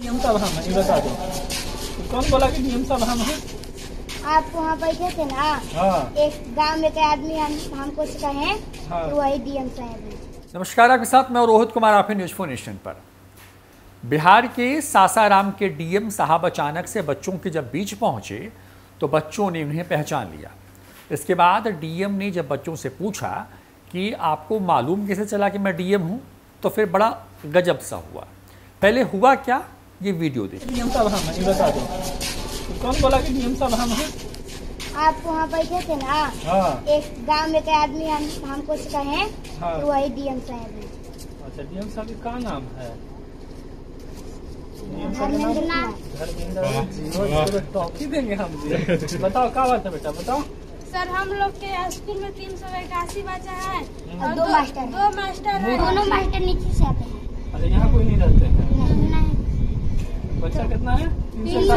नियम साहब हम ये बता दो तो कौन बोला कि नियम साहब हम हैं? आप वहाँ बैठे थे ना? हाँ। एक गाँव में के आदमी हम हमको कहे हाँ। तो वही डीएम साहब नमस्कार आपके साथ मैं रोहित कुमार आप न्यूज़ फोर नेशन पर। बिहार के सासाराम के डीएम साहब अचानक से बच्चों के जब बीच पहुँचे तो बच्चों ने उन्हें पहचान लिया। इसके बाद डीएम ने जब बच्चों से पूछा कि आपको मालूम कैसे चला कि मैं डीएम हूँ तो फिर बड़ा गजब सा हुआ। पहले हुआ क्या? ये वीडियो देखिए नियम साहब हम ये बता दो। तो कौन बोला कि नियम साहब हम आप वहाँ बैठे थे ना हाँ। एक गाँव में के आदमी हम हमको कहे हाँ। तो वही डीएम साहब है। अच्छा डीएम साहब का नाम है? ज़ीरो टॉफी देंगे हम बताओ क्या बात है बेटा बताओ। सर हम लोग के स्कूल में तीन सौ इक्यासी बच्चा है। और दो मास्टर दो मास्टर दोनों मास्टर नीचे से आते हैं। अरे यहाँ कोई नहीं रहते हैं। बच्चा कितना है? तीन सौ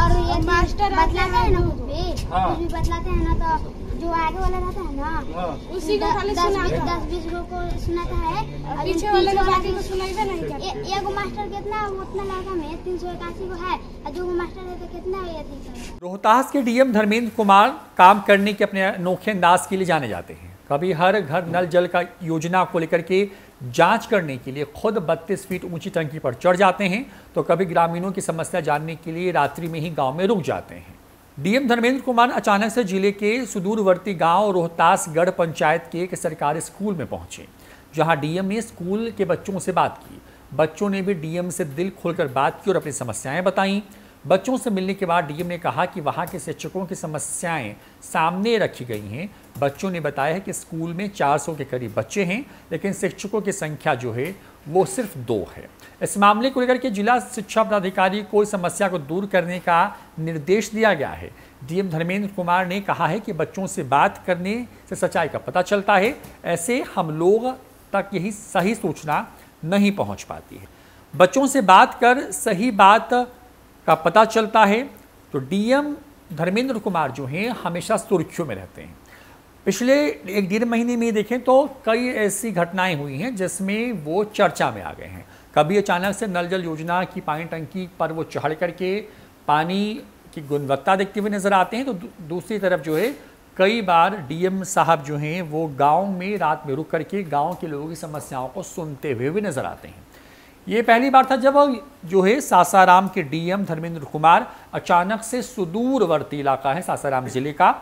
और ये मास्टर बतलाते हैं ना कुछ भी। हाँ। कुछ भी बतलाते हैं ना तो जो आगे वाला रहता है ना हाँ। उसी को खाली सुनाता दस बीस लोग को सुनाता है। और पीछे वाले को बाकी को सुनाइबे नहीं करते एगो मास्टर कितना वो उतना लड़का में तीन सौ इक्यासी को है। और दो मास्टर है तो कितना है ये तीन सौ? रोहतास के डीएम धर्मेंद्र कुमार काम करने के अपने अनोखे अंदाज के लिए जाने जाते हैं। कभी हर घर नल जल का योजना को लेकर के जाँच करने के लिए खुद 32 फीट ऊँची टंकी पर चढ़ जाते हैं तो कभी ग्रामीणों की समस्या जानने के लिए रात्रि में ही गाँव में रुक जाते हैं। डीएम धर्मेंद्र कुमार अचानक से ज़िले के सुदूरवर्ती गाँव रोहतासगढ़ पंचायत के एक सरकारी स्कूल में पहुँचे, जहाँ डीएम ने स्कूल के बच्चों से बात की। बच्चों ने भी डीएम से दिल खोलकर बात की और अपनी समस्याएँ बताईं। बच्चों से मिलने के बाद डीएम ने कहा कि वहाँ के शिक्षकों की समस्याएँ सामने रखी गई हैं बच्चों ने बताया है कि स्कूल में 400 के करीब बच्चे हैं, लेकिन शिक्षकों की संख्या जो है, वो सिर्फ़ दो है। इस मामले को लेकर के जिला शिक्षा पदाधिकारी को इस समस्या को दूर करने का निर्देश दिया गया है। डीएम धर्मेंद्र कुमार ने कहा है कि बच्चों से बात करने से सच्चाई का पता चलता है। ऐसे हम लोग तक यही सही सूचना नहीं पहुँच पाती है। बच्चों से बात कर सही बात का पता चलता है। तो डीएम धर्मेंद्र कुमार जो हैं, हमेशा सुर्खियों में रहते हैं। पिछले एक डेढ़ महीने में देखें तो कई ऐसी घटनाएँ हुई हैं जिसमें वो चर्चा में आ गए हैं। कभी अचानक से नल जल योजना की पानी टंकी पर वो चढ़ करके पानी की गुणवत्ता देखते हुए नज़र आते हैं तो दूसरी तरफ़ जो है, कई बार डीएम साहब जो हैं, वो गाँव में रात में रुक करके गाँव के लोगों की समस्याओं को सुनते हुए भी नज़र आते हैं। ये पहली बार था जब जो है, सासाराम के डीएम धर्मेंद्र कुमार अचानक से सुदूरवर्ती इलाका है, सासाराम ज़िले का।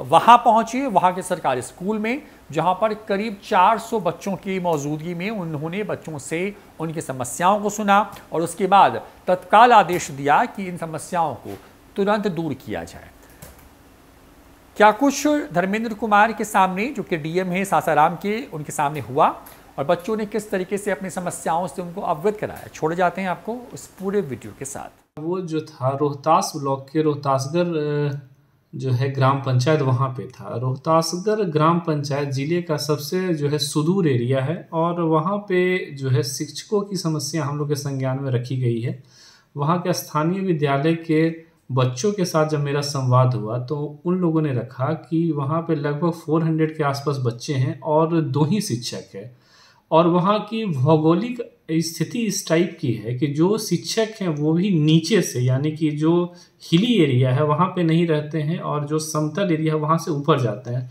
वहाँ पहुँचे, वहाँ के सरकारी स्कूल में, जहाँ पर करीब 400 बच्चों की मौजूदगी में उन्होंने बच्चों से उनकी समस्याओं को सुना और उसके बाद तत्काल आदेश दिया कि इन समस्याओं को तुरंत दूर किया जाए। क्या कुछ धर्मेंद्र कुमार के सामने, जो कि डीएम है, सासाराम के, उनके सामने हुआ? और बच्चों ने किस तरीके से अपनी समस्याओं से उनको अवगत कराया? छोड़े जाते हैं आपको उस पूरे वीडियो के साथ। वो जो था रोहतास ब्लॉक के, रोहतासगढ़ जो है ग्राम पंचायत वहाँ पे था। रोहतासगढ़ ग्राम पंचायत ज़िले का सबसे जो है सुदूर एरिया है और वहाँ पे जो है शिक्षकों की समस्या हम लोग के संज्ञान में रखी गई है। वहाँ के स्थानीय विद्यालय के बच्चों के साथ जब मेरा संवाद हुआ तो उन लोगों ने रखा कि वहाँ पे लगभग 400 के आसपास बच्चे हैं और दो ही शिक्षक है। और वहाँ की भौगोलिक स्थिति इस टाइप की है कि जो शिक्षक हैं वो भी नीचे से, यानी कि जो हिली एरिया है, वहाँ पे नहीं रहते हैं और जो समतल एरिया है, वहाँ से ऊपर जाते हैं।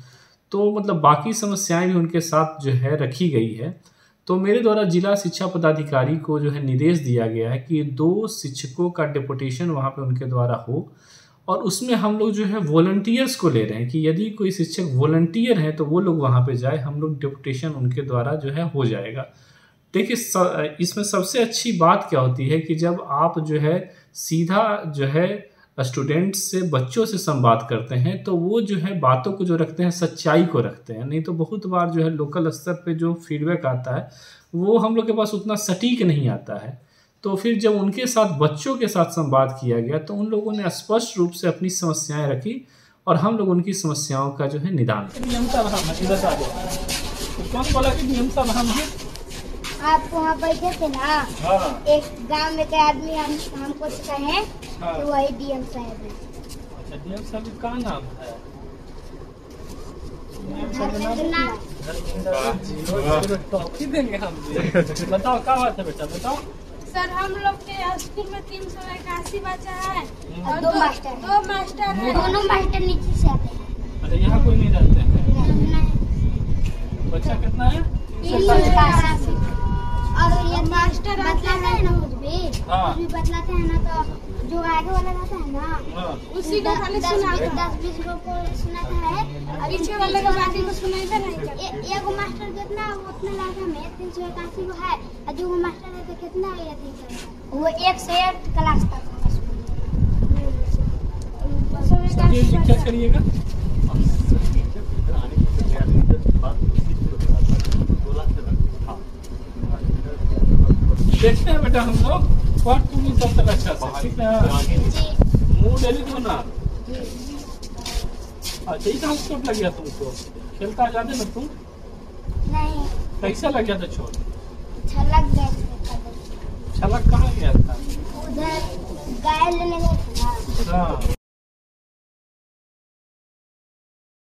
तो मतलब बाकी समस्याएँ भी उनके साथ जो है रखी गई है। तो मेरे द्वारा जिला शिक्षा पदाधिकारी को जो है निर्देश दिया गया है कि दो शिक्षकों का डिपुटेशन वहाँ पे उनके द्वारा हो। और उसमें हम लोग जो है वॉलंटियर्स को ले रहे हैं कि यदि कोई शिक्षक वॉलंटियर है तो वो लोग वहाँ पे जाए, हम लोग डिपुटेशन उनके द्वारा जो है हो जाएगा। देखिए इसमें सबसे अच्छी बात क्या होती है कि जब आप जो है सीधा जो है स्टूडेंट्स से, बच्चों से संवाद करते हैं तो वो जो है बातों को जो रखते हैं, सच्चाई को रखते हैं। नहीं तो बहुत बार जो है लोकल स्तर पे जो फीडबैक आता है, वो हम लोग के पास उतना सटीक नहीं आता है। तो फिर जब उनके साथ बच्चों के साथ संवाद किया गया तो उन लोगों ने स्पष्ट रूप से अपनी समस्याएँ रखी और हम लोग उनकी समस्याओं का जो है निदान आप वहाँ बैठे थे ना? हाँ। एक गाँव में के आदमी हम हमको कहे हाँ। तो वही डीएम साहब है। अच्छा डीएम साहब का नाम है? टॉफी देंगे हम बताओ क्या बात है बेटा बताओ। सर हम लोग के स्कूल में तीन सौ इक्यासी बच्चा है और दो मास्टर। दो मास्टर है। दोनों मास्टर नीचे से आते हैं। अच्छा यहाँ कोई नहीं रहते हैं? बच्चा कितना है? तीन सौ इक्यासी। और ये मास्टर बतलाते हैं ना कुछ भी हाँ। कुछ भी बतलाते हैं ना तो जो आगे वाला रहता है ना हाँ। उसी को खाली दस सुनाता है। दस बीस लोग को सुनाता है। और पीछे वाले को बाकी को सुनाते नहीं करता। ए- मास्टर कितना उतना लागा में तीन सौ इक्यासी को है। और जो मास्टर है तो कितना है ये तीन सौ वो एक से एक क्लास तक ये करिएगा। देखते हैं बेटा हम लोग पढ़ तू भी सब तक अच्छा से ठीक है मुँह डेली धोना अच्छा इतना चोट लग गया तुमको? खेलता जाते ना तुम? नहीं। कैसा लग गया था चोट छलक गए छलक कहाँ गया था? उधर गाय लेने थे। हाँ।